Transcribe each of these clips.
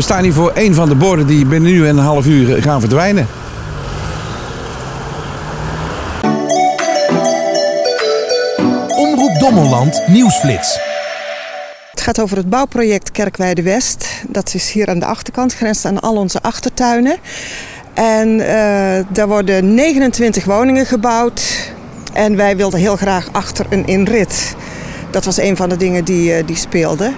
We staan hier voor een van de borden die binnen nu en een half uur gaan verdwijnen. Omroep Dommelland Nieuwsflits. Het gaat over het bouwproject Kerkweide West. Dat is hier aan de achterkant, grenst aan al onze achtertuinen. En eh, daar worden 29 woningen gebouwd. En wij wilden heel graag achter een inrit. Dat was een van de dingen die, uh, die speelden.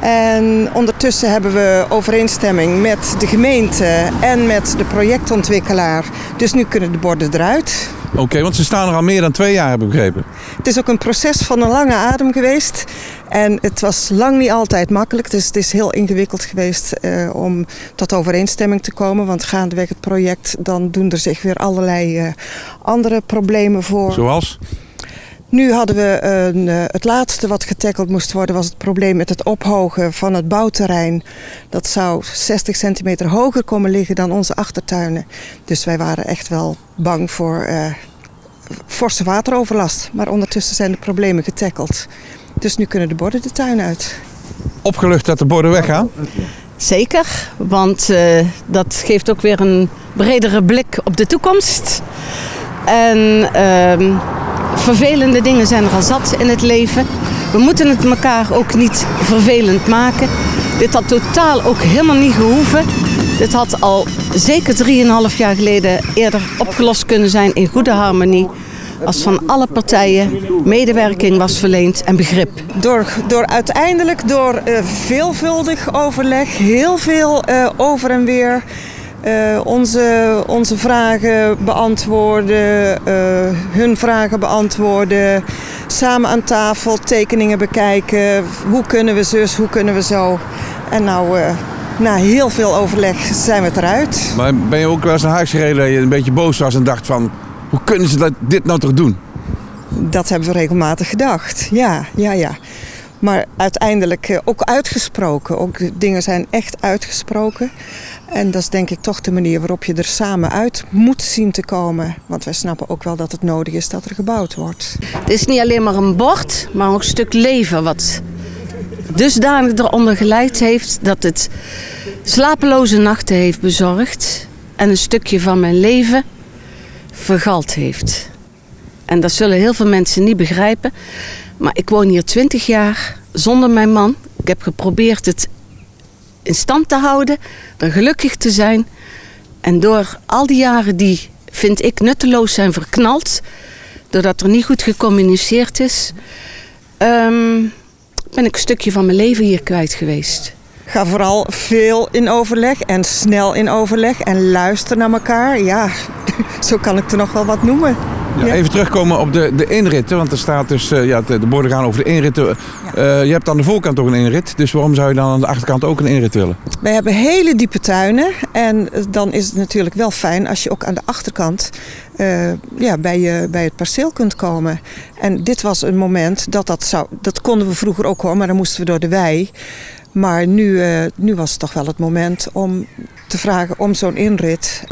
En ondertussen hebben we overeenstemming met de gemeente en met de projectontwikkelaar. Dus nu kunnen de borden eruit. Oké, want ze staan er al meer dan twee jaar, heb ik begrepen. Het is ook een proces van een lange adem geweest. En het was lang niet altijd makkelijk. Dus het is heel ingewikkeld geweest eh, om tot overeenstemming te komen. Want gaandeweg het project, dan doen er zich weer allerlei uh, andere problemen voor. Zoals? Nu hadden we een, uh, het laatste wat getackeld moest worden, was het probleem met het ophogen van het bouwterrein. Dat zou 60 centimeter hoger komen liggen dan onze achtertuinen. Dus wij waren echt wel bang voor uh, forse wateroverlast. Maar ondertussen zijn de problemen getackeld. Dus nu kunnen de borden de tuin uit. Opgelucht dat de borden weggaan? Zeker, want uh, dat geeft ook weer een bredere blik op de toekomst. En vervelende dingen zijn er al zat in het leven. We moeten het elkaar ook niet vervelend maken. Dit had totaal ook helemaal niet gehoeven. Dit had al zeker 3,5 jaar geleden eerder opgelost kunnen zijn in goede harmonie. Als van alle partijen medewerking was verleend en begrip. Door, door uiteindelijk door uh, veelvuldig overleg, heel veel uh, over en weer. Uh, onze, onze vragen beantwoorden, uh, hun vragen beantwoorden, samen aan tafel tekeningen bekijken. Hoe kunnen we zus, hoe kunnen we zo? En nou, uh, na heel veel overleg zijn we eruit. Maar ben je ook wel eens naar huis gereden dat je een beetje boos was en dacht van... hoe kunnen ze dat, dit nou toch doen? Dat hebben we regelmatig gedacht, ja, ja, ja. Maar uiteindelijk ook uitgesproken. Ook dingen zijn echt uitgesproken. En dat is denk ik toch de manier waarop je er samen uit moet zien te komen. Want wij snappen ook wel dat het nodig is dat er gebouwd wordt. Het is niet alleen maar een bord, maar ook een stuk leven wat dusdanig eronder geleid heeft dat het slapeloze nachten heeft bezorgd en een stukje van mijn leven vergald heeft. En dat zullen heel veel mensen niet begrijpen. Maar ik woon hier twintig jaar zonder mijn man. Ik heb geprobeerd het in stand te houden, er gelukkig te zijn. En door al die jaren die, vind ik, nutteloos zijn verknald, doordat er niet goed gecommuniceerd is, um, ben ik een stukje van mijn leven hier kwijt geweest. Ga vooral veel in overleg en snel in overleg en luister naar elkaar. Ja, zo kan ik er nog wel wat noemen. Ja. Even terugkomen op de, de inritten, want er staat dus, uh, ja, de, de borden gaan over de inritten. Uh, je hebt aan de voorkant toch een inrit, dus waarom zou je dan aan de achterkant ook een inrit willen? Wij hebben hele diepe tuinen en dan is het natuurlijk wel fijn als je ook aan de achterkant uh, ja, bij, je, bij het perceel kunt komen. En dit was een moment dat dat zou, dat konden we vroeger ook hoor, maar dan moesten we door de wei. Maar nu, nu was het toch wel het moment om te vragen om zo'n inrit.